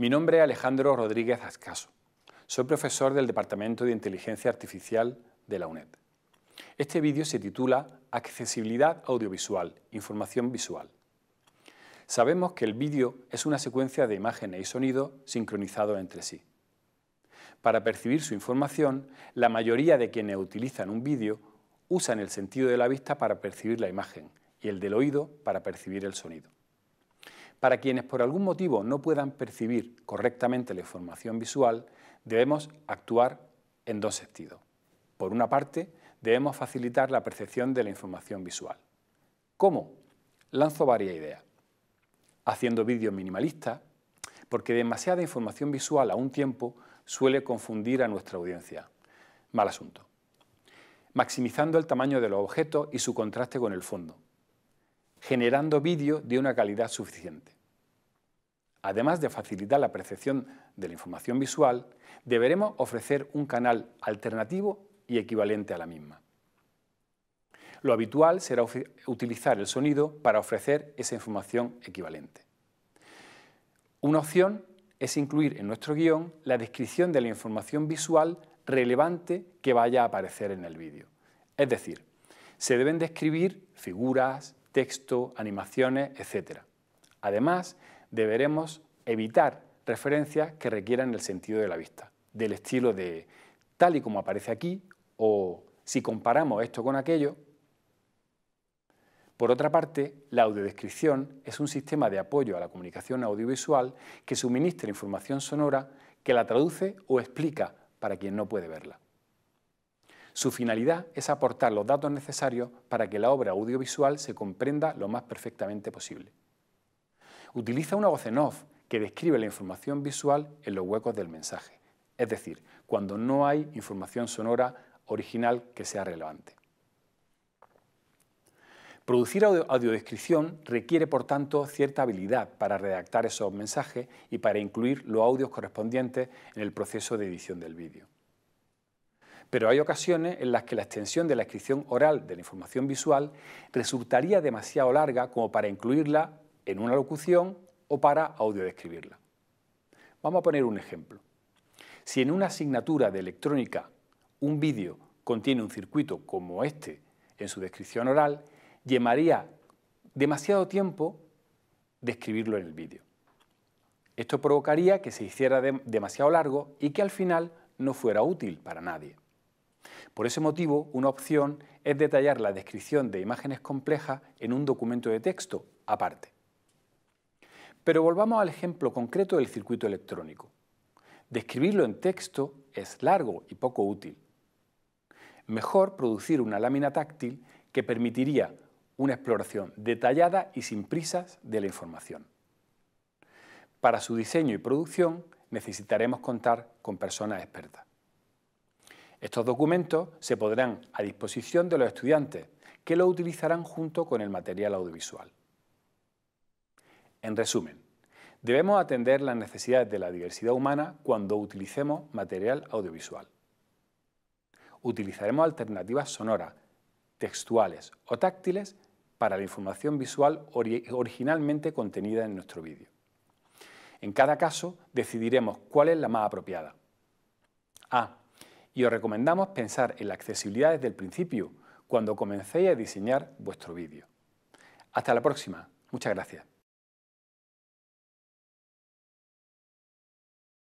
Mi nombre es Alejandro Rodríguez Ascaso. Soy profesor del Departamento de Inteligencia Artificial de la UNED. Este vídeo se titula Accesibilidad audiovisual, información visual. Sabemos que el vídeo es una secuencia de imágenes y sonido sincronizados entre sí. Para percibir su información, la mayoría de quienes utilizan un vídeo usan el sentido de la vista para percibir la imagen y el del oído para percibir el sonido. Para quienes por algún motivo no puedan percibir correctamente la información visual, debemos actuar en dos sentidos. Por una parte, debemos facilitar la percepción de la información visual. ¿Cómo? Lanzo varias ideas. Haciendo vídeos minimalistas, porque demasiada información visual a un tiempo suele confundir a nuestra audiencia. Mal asunto. Maximizando el tamaño de los objetos y su contraste con el fondo, generando vídeo de una calidad suficiente. Además de facilitar la percepción de la información visual, deberemos ofrecer un canal alternativo y equivalente a la misma. Lo habitual será utilizar el sonido para ofrecer esa información equivalente. Una opción es incluir en nuestro guion la descripción de la información visual relevante que vaya a aparecer en el vídeo. Es decir, se deben describir figuras, texto, animaciones, etc. Además, deberemos evitar referencias que requieran el sentido de la vista, del estilo de tal y como aparece aquí o si comparamos esto con aquello. Por otra parte, la audiodescripción es un sistema de apoyo a la comunicación audiovisual que suministra información sonora que la traduce o explica para quien no puede verla. Su finalidad es aportar los datos necesarios para que la obra audiovisual se comprenda lo más perfectamente posible. Utiliza una voz en off que describe la información visual en los huecos del mensaje, es decir, cuando no hay información sonora original que sea relevante. Producir audiodescripción requiere, por tanto, cierta habilidad para redactar esos mensajes y para incluir los audios correspondientes en el proceso de edición del vídeo. Pero hay ocasiones en las que la extensión de la descripción oral de la información visual resultaría demasiado larga como para incluirla en una locución o para audiodescribirla. Vamos a poner un ejemplo. Si en una asignatura de electrónica un vídeo contiene un circuito como este en su descripción oral, llevaría demasiado tiempo describirlo en el vídeo. Esto provocaría que se hiciera demasiado largo y que al final no fuera útil para nadie. Por ese motivo, una opción es detallar la descripción de imágenes complejas en un documento de texto aparte. Pero volvamos al ejemplo concreto del circuito electrónico. Describirlo en texto es largo y poco útil. Mejor producir una lámina táctil que permitiría una exploración detallada y sin prisas de la información. Para su diseño y producción necesitaremos contar con personas expertas. Estos documentos se pondrán a disposición de los estudiantes, que lo utilizarán junto con el material audiovisual. En resumen, debemos atender las necesidades de la diversidad humana cuando utilicemos material audiovisual. Utilizaremos alternativas sonoras, textuales o táctiles para la información visual originalmente contenida en nuestro vídeo. En cada caso decidiremos cuál es la más apropiada. A y os recomendamos pensar en la accesibilidad desde el principio, cuando comencéis a diseñar vuestro vídeo. Hasta la próxima. Muchas gracias.